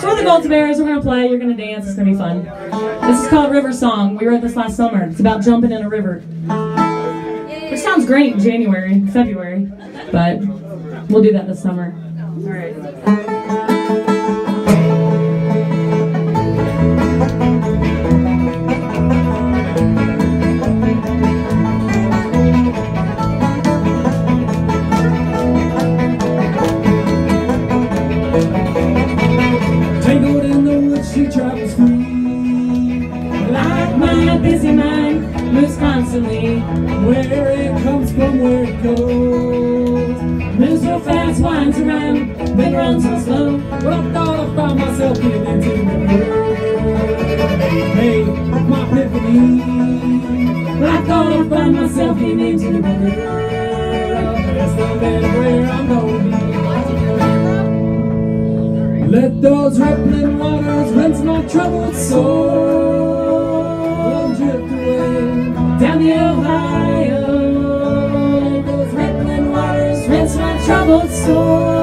So we're the Goldsberries. We're gonna play. You're gonna dance. It's gonna be fun. This is called River Song. We wrote this last summer. It's about jumping in a river. Which sounds great in January, February, but we'll do that this summer. All right. Constantly. Where it comes from, where it goes. Moves so fast, winds around, then runs so slow. I thought I found myself getting into the groove. Hey, my epiphany. I thought I found myself getting into the river. That's the man where I'm be. Let those rippling waters rinse my troubled soul. The Ohio, those rippling waters rinse my troubled soul.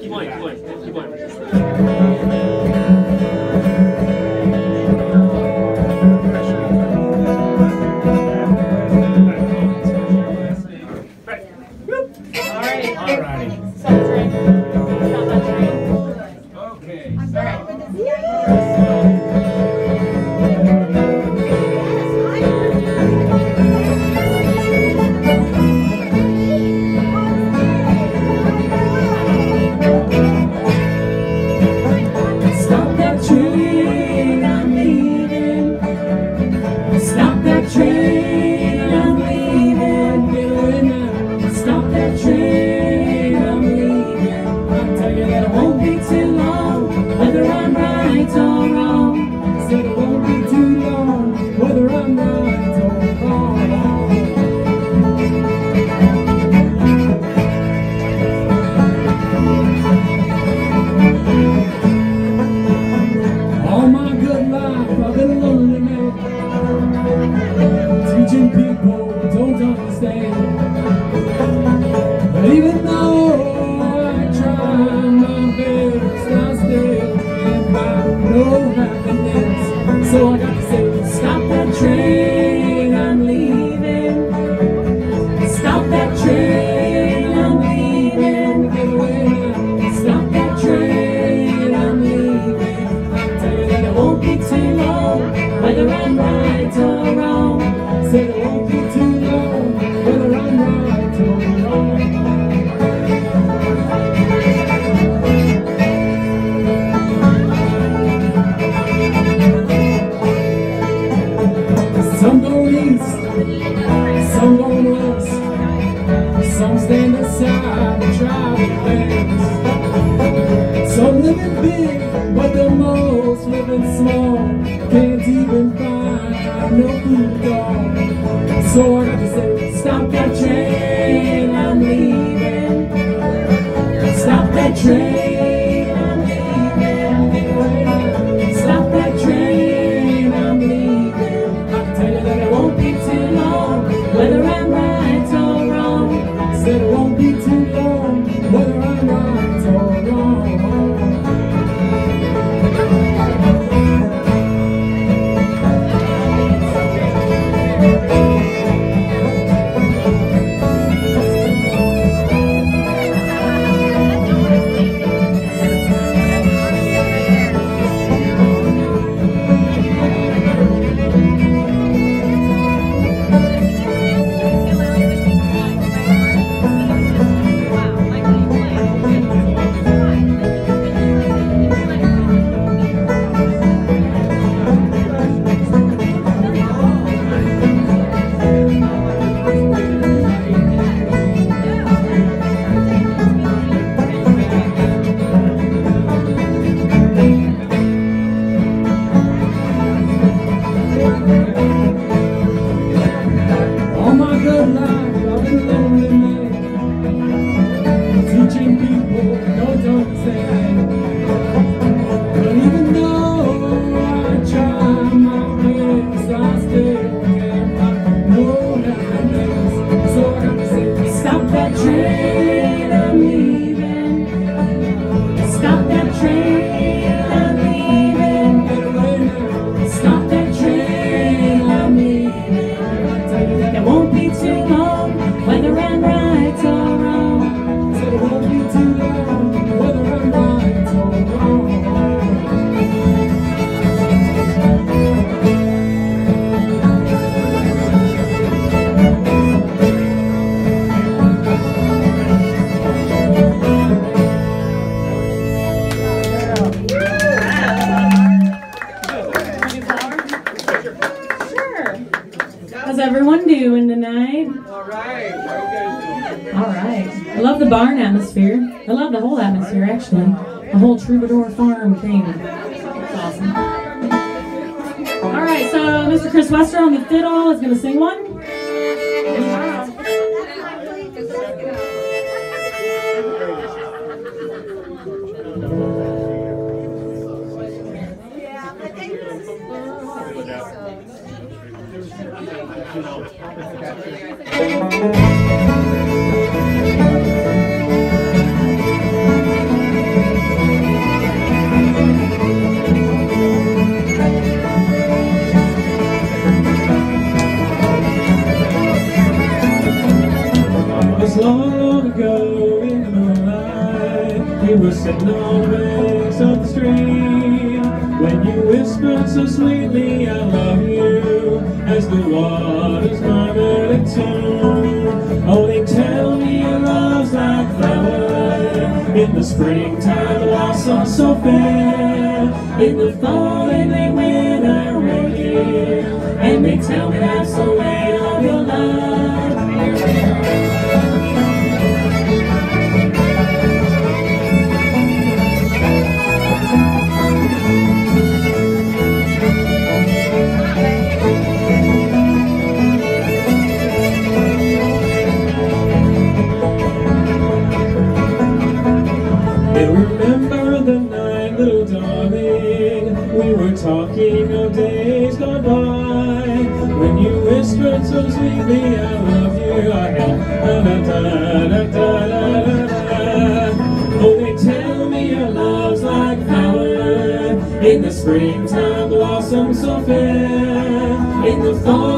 キモいキモいキモい。actually a whole troubadour farm thing. It's awesome. All right, so Mr. Chris Wester on the fiddle is going to sing one. sweetly I love you As the waters murmur in tune Only tell me your love's like flower In the springtime blossom so fair. In the fall and the winter rain And they tell me that's the way of your love baby, I love you. I tell me your love's like flower in the springtime, blossoms so fair in the fall.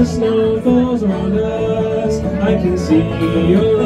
the snow falls around us, I can see your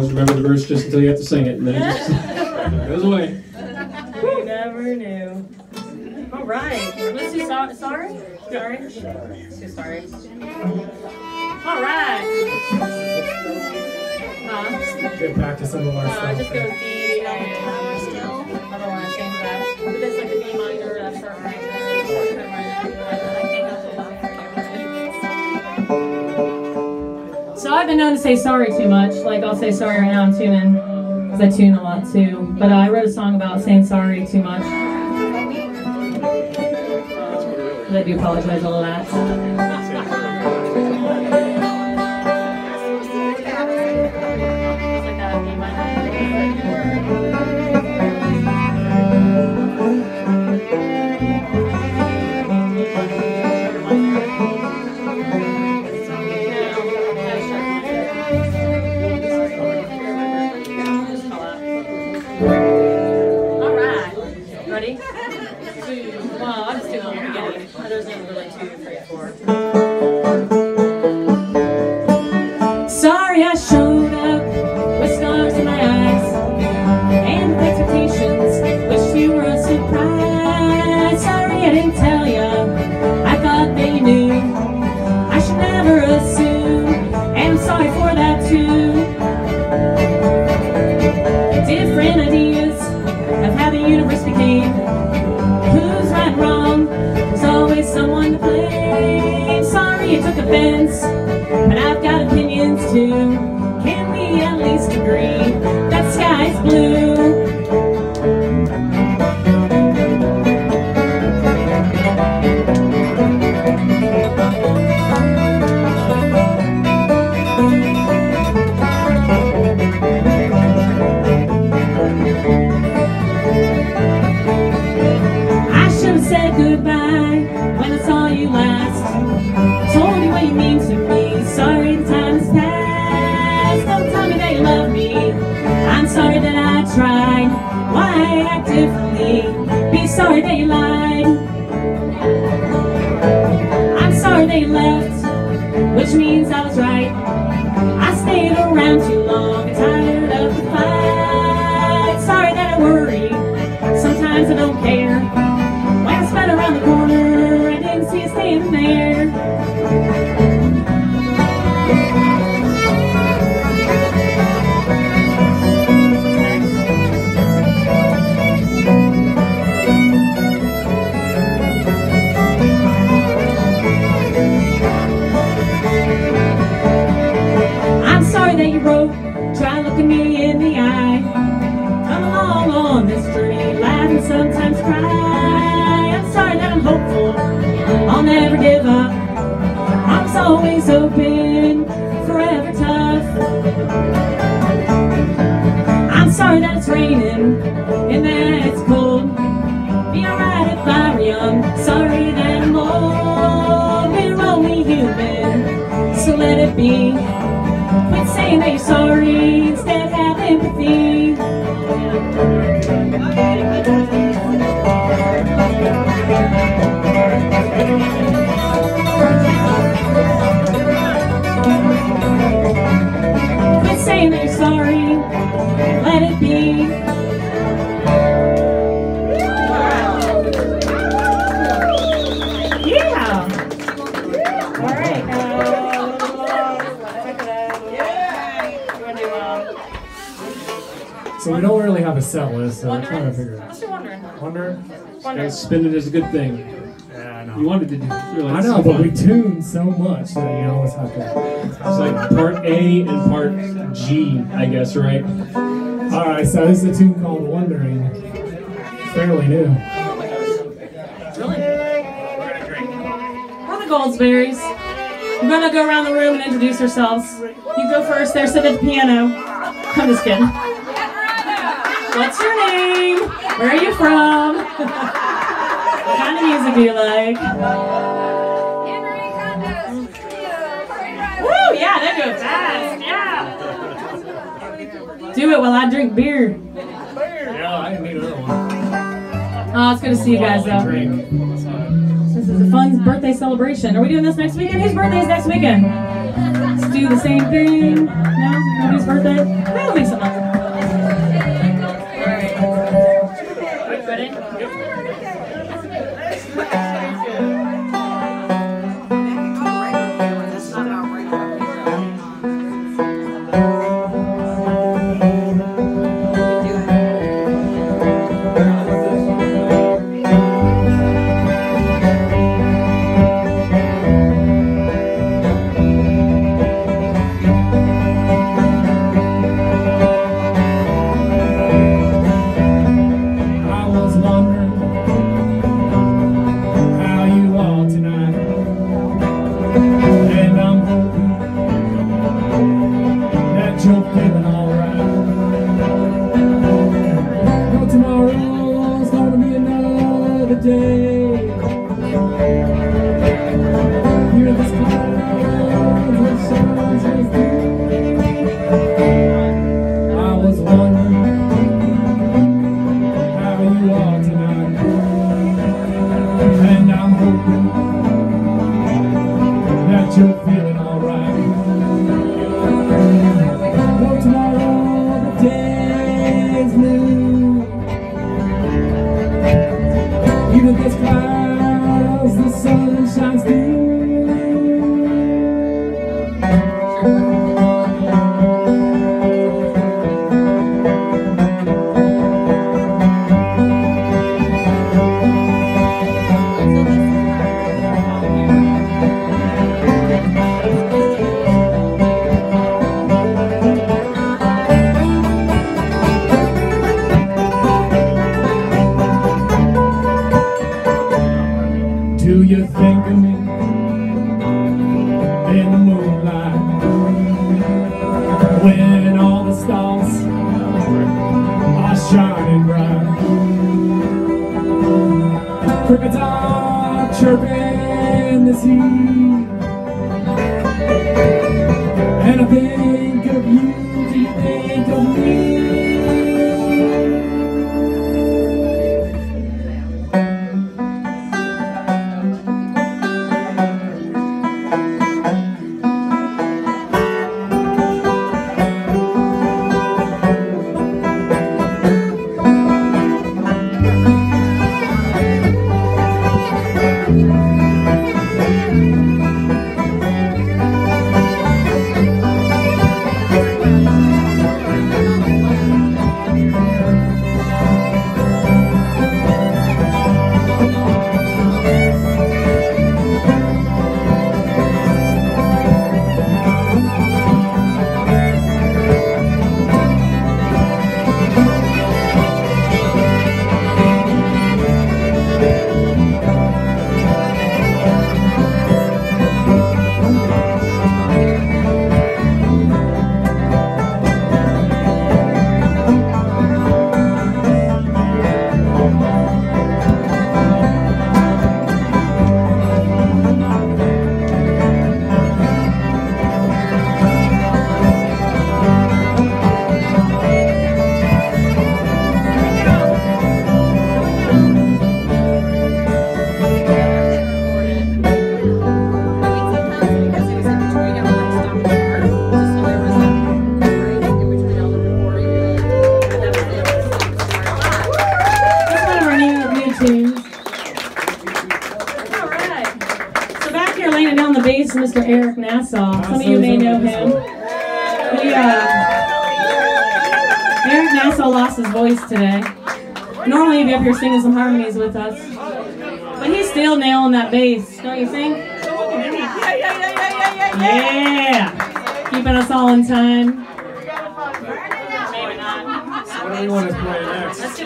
always remember the verse just until you have to sing it, and then it just goes away. We never knew. All right. Let's do so- sorry. Sorry. Too sorry. All right. Huh? Good practice on the last. Uh, just go D. I've been known to say sorry too much. Like I'll say sorry right now. I'm tuning because I tune a lot too. But uh, I wrote a song about saying sorry too much. I do apologize all of that. That you. So we don't really have a set list, so I'm trying to figure it Let's out. do Wondering. Wonder? Wondering. Spin it as a good thing. Yeah, I know. You wanted to do. Really, I know, but we tune so much that you always have to. It's like part A and part G, I guess, right? All right, so this is a tune called "Wondering." Fairly new. Really? We're the Goldsberries. We're gonna go around the room and introduce ourselves. You go first there, sit at the piano. I'm just kidding. What's your name? Where are you from? what kind of music do you like? Woo, yeah, they do it fast. Yeah. Do it while I drink beer. Yeah, I need another one. Oh, it's good to see you guys though. This is a fun birthday celebration. Are we doing this next weekend? Whose birthday is next weekend? Let's do the same thing. No? Nobody's birthday? That'll make something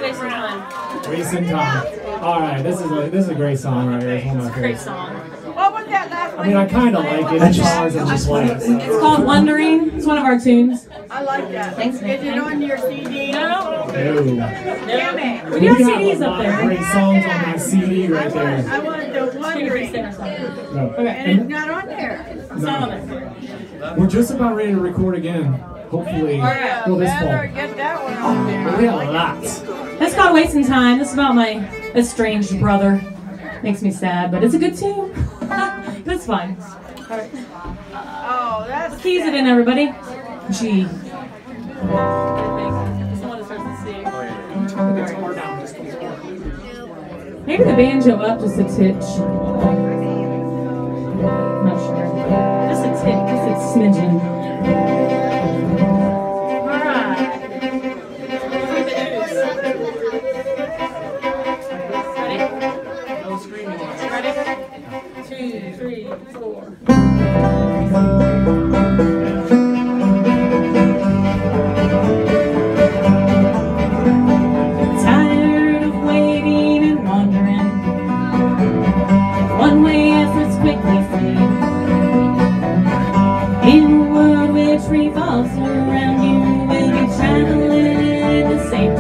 next? Let's do waste some time. Wasting time. All right, this is a this is a great song right here. It's one of my Great favorites. song. What was that last I mean, I kind of like it. It's ours and just like It's called Wondering. It's one of our tunes. I like that. Thanks, Is Nick. it on your CD? No. Ew. Damn it. We do have have CDs a up lot of there. great songs on my CD I right want, there. I want the wondering. No. Okay. And it's not on there. It's not on there. We're just about ready to record again. Hopefully, right. well, this Better fall. get that one on there. But we got lots. It's called Wasting Time. This is about my estranged brother. Makes me sad, but it's a good tune. but it's fine. All right. Oh, that's. Keys it in, everybody. G. Someone starts to sing. Maybe the banjo up just a titch. Not sure. Just a tick, just a smidgen. World which revolves around you, we'll be traveling in the same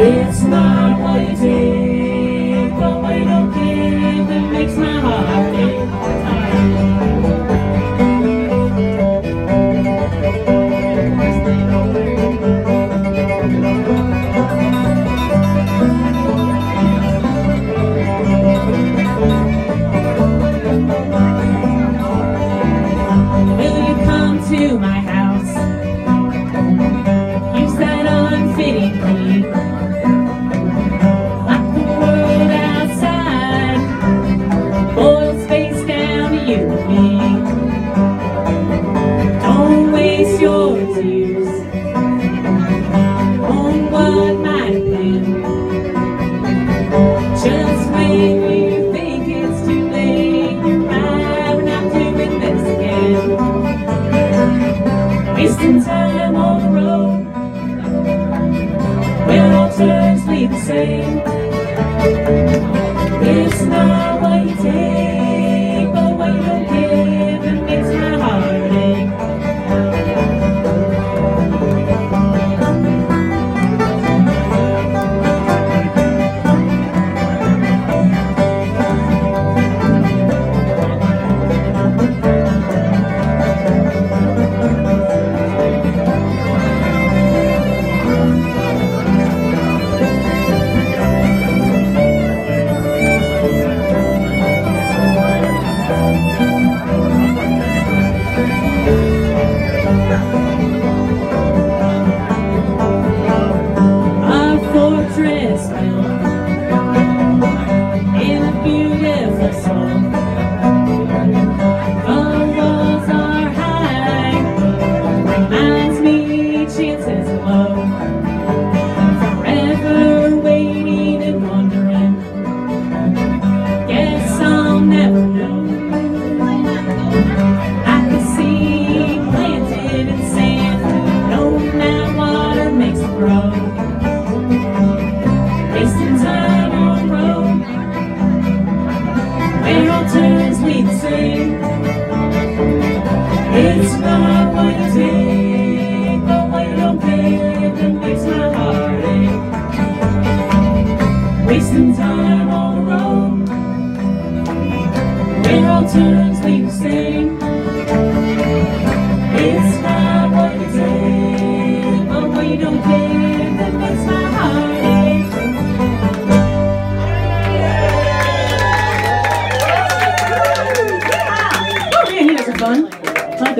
It's not.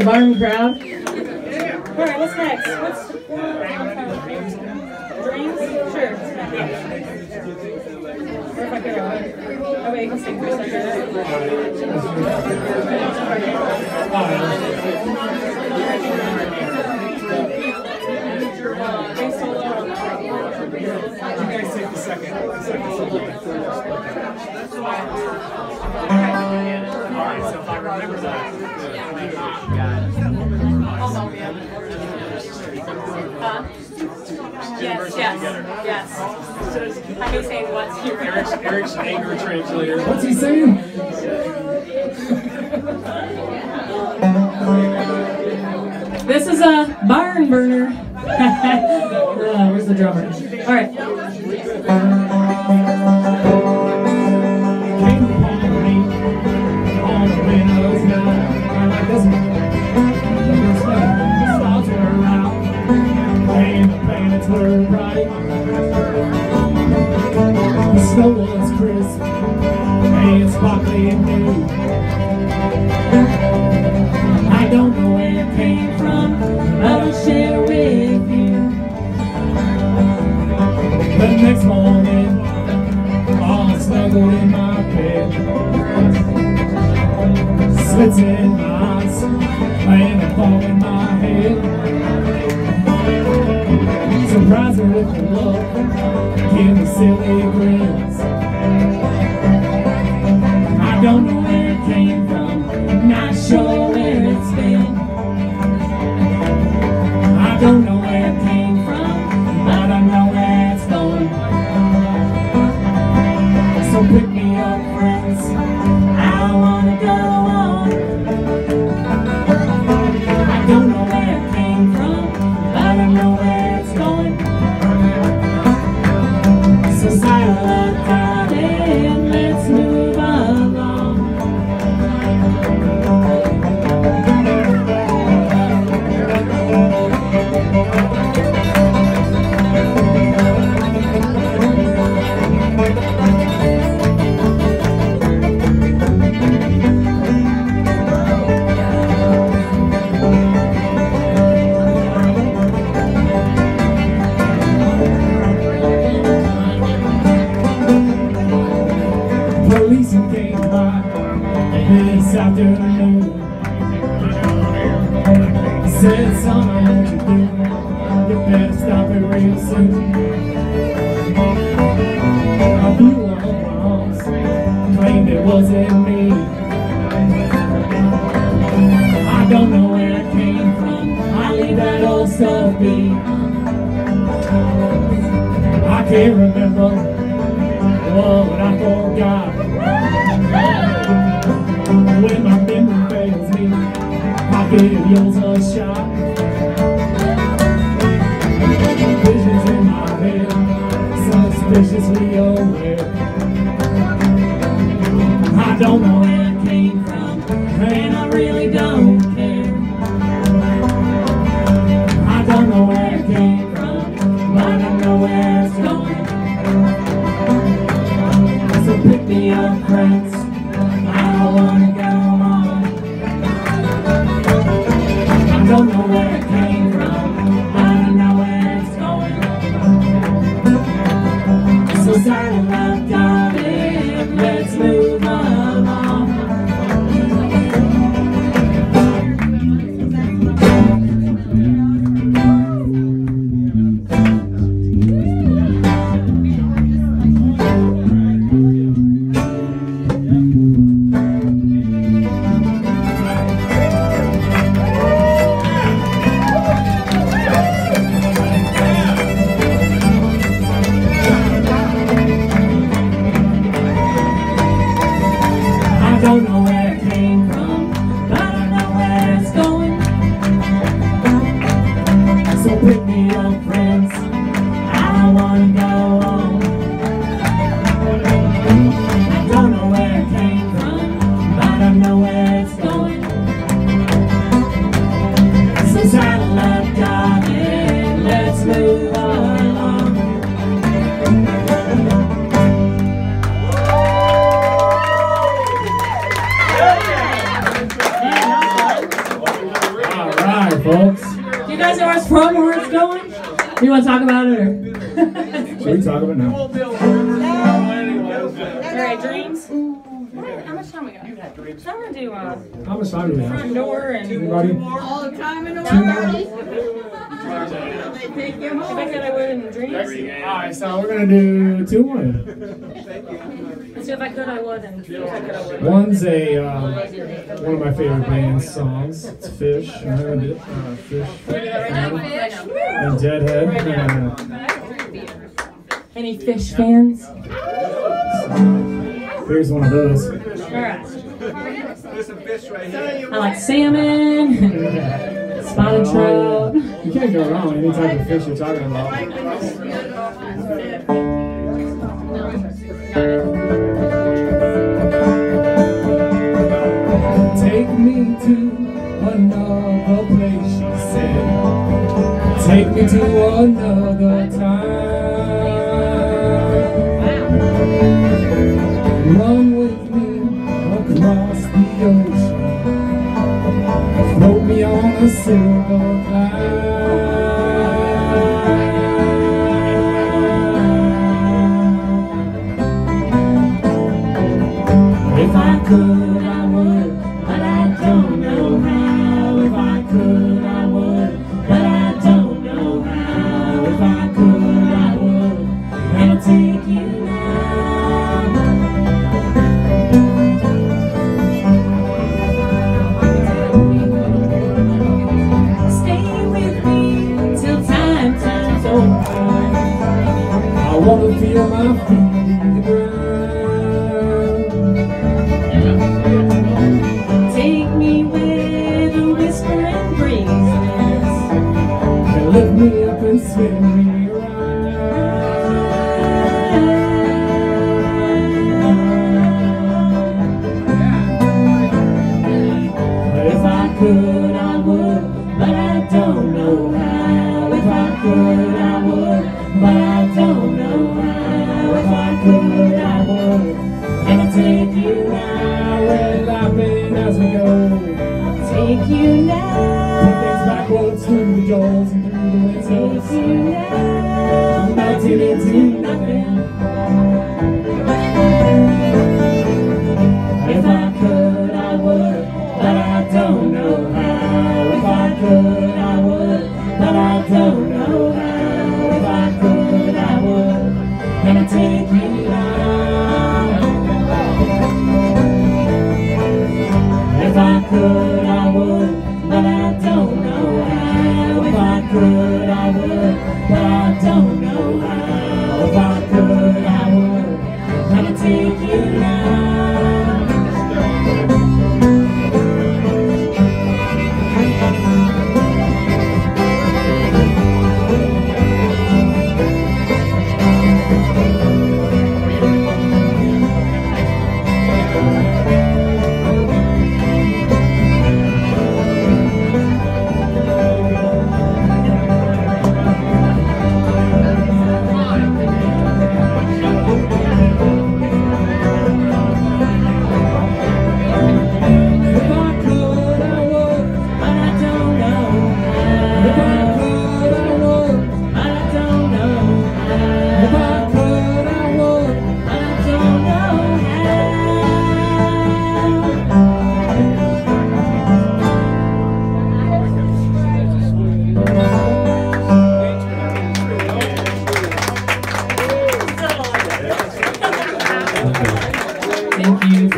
Barn crowd. All right, what's next? What's uh, Drinks? Sure. Oh, uh, wait, you can for a second. Take the second. The second line. Yes, yes, yes. I can say what's here. Eric's, Eric's anger translator. What's he saying? this is a barn burner. uh, where's the drummer? All right. Amen. still remembers yeah. anyway. Yeah. All right, dreams. How much time we got? You had. So I'm gonna do um, Front door and two more, all the time in the world. They. I said I would in dreams. All right, so we're gonna do two one. Thank you. So if I could, I would. And One's a um, one of my favorite band songs. It's Phish. I uh, Phish. And Deadhead. And, uh, any Phish fans? Here's one of those. There's a fish right here. I like salmon, spotted oh, trout. You can't go wrong with any type of fish you're talking about. Take me to another place, she said. Take me to another time. If I could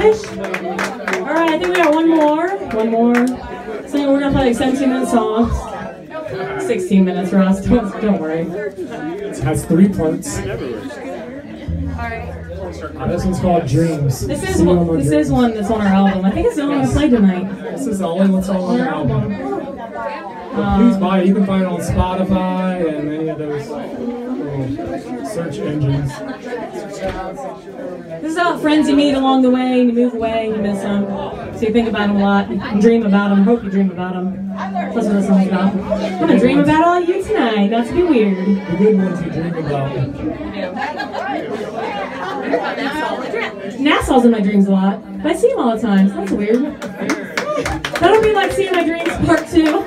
Thank fish. All right, I think we got one more. One more. So we're gonna play like 17 minute songs. 16 minutes, Ross. Don't, don't worry. It has three parts. Uh, this one's called Dreams. This is one. This Dreams. is one that's on our album. I think it's the only one I played tonight. This is the only one that's on On our album. album. But please buy it. You can find it on Spotify and any of those search engines. This is about friends you meet along the way, and you move away, and you miss them. So you think about them a lot, and dream about them, hope you dream about them. That's what this song's about. I'm gonna dream about all you tonight, not to be weird. The good ones you dream about. Nassau's in my dreams a lot, but I see him all the time, so that's weird. That'll be like seeing my dreams part two.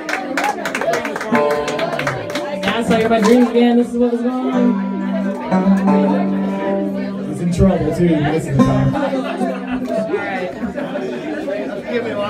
Nassau, you're my dreams again, this is what was going on. Trouble too. Most of the time. Woke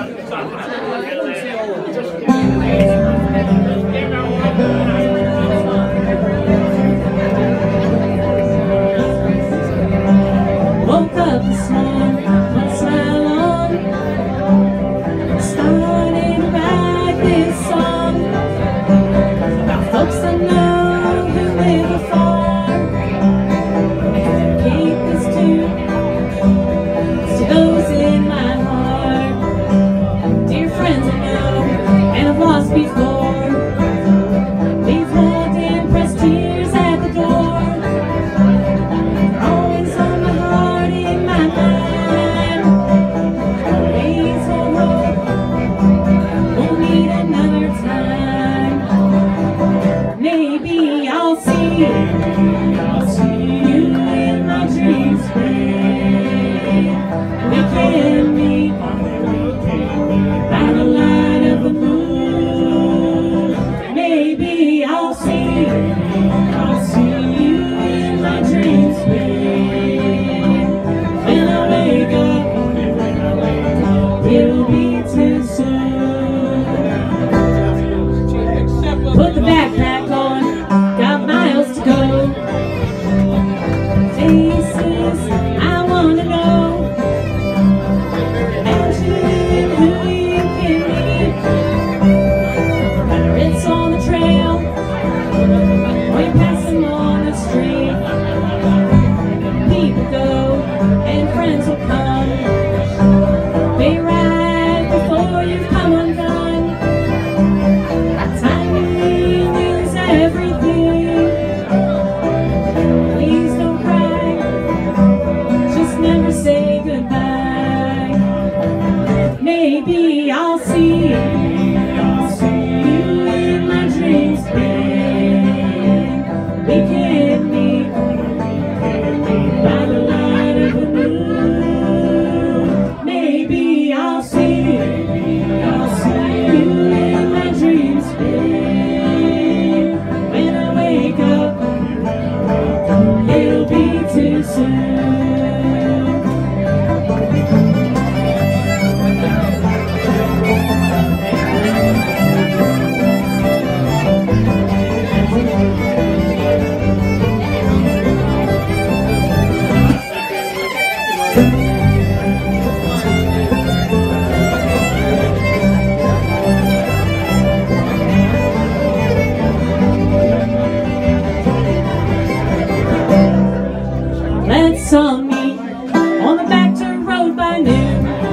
on the back dirt road by noon.